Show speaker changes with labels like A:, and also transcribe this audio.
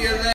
A: Yeah.